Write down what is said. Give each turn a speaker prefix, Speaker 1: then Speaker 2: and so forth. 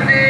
Speaker 1: Sunday.